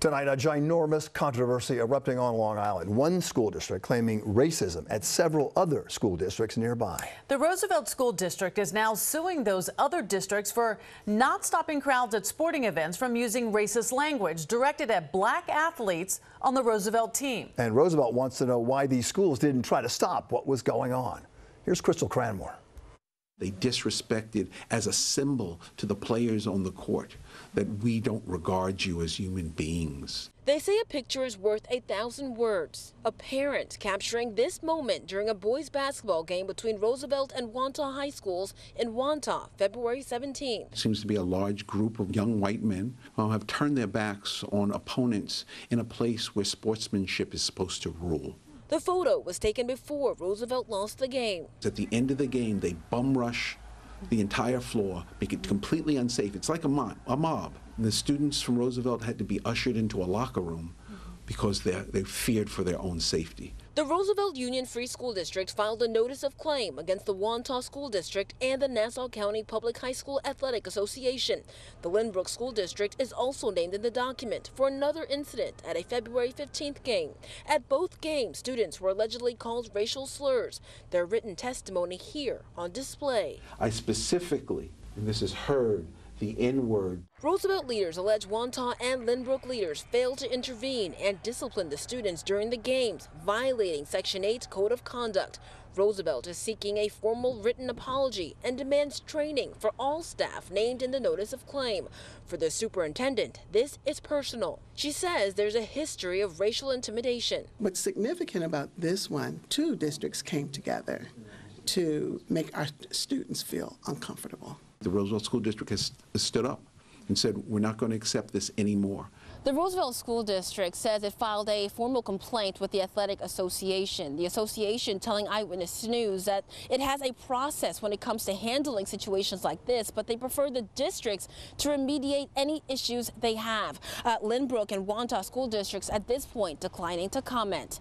Tonight, a ginormous controversy erupting on Long Island. One school district claiming racism at several other school districts nearby. The Roosevelt School District is now suing those other districts for not stopping crowds at sporting events from using racist language directed at black athletes on the Roosevelt team. And Roosevelt wants to know why these schools didn't try to stop what was going on. Here's Crystal Cranmore. They disrespected as a symbol to the players on the court that we don't regard you as human beings. They say a picture is worth a thousand words. A parent capturing this moment during a boys basketball game between Roosevelt and Wantagh High Schools in Wantagh, February 17th. Seems to be a large group of young white men who have turned their backs on opponents in a place where sportsmanship is supposed to rule. The photo was taken before Roosevelt lost the game. At the end of the game, they bum rush the entire floor, make it completely unsafe. It's like a mob. A mob. The students from Roosevelt had to be ushered into a locker room because they feared for their own safety. The Roosevelt Union Free School District filed a notice of claim against the Wantagh School District and the Nassau County Public High School Athletic Association. The Lynbrook School District is also named in the document for another incident at a February 15th game. At both games, students were allegedly called racial slurs. Their written testimony here on display. I specifically, and this is heard, the N word. Roosevelt leaders allege Wantagh and Lynbrook leaders failed to intervene and discipline the students during the games, violating Section 8 Code of Conduct. Roosevelt is seeking a formal written apology and demands training for all staff named in the notice of claim. For the superintendent, this is personal. She says there's a history of racial intimidation. What's significant about this one, two districts came together to make our students feel uncomfortable. The Roosevelt School District has stood up and said, we're not going to accept this anymore. The Roosevelt School District says it filed a formal complaint with the Athletic Association. The association telling Eyewitness News that it has a process when it comes to handling situations like this, but they prefer the districts to remediate any issues they have. Uh, Lynbrook and Wantagh school districts at this point declining to comment.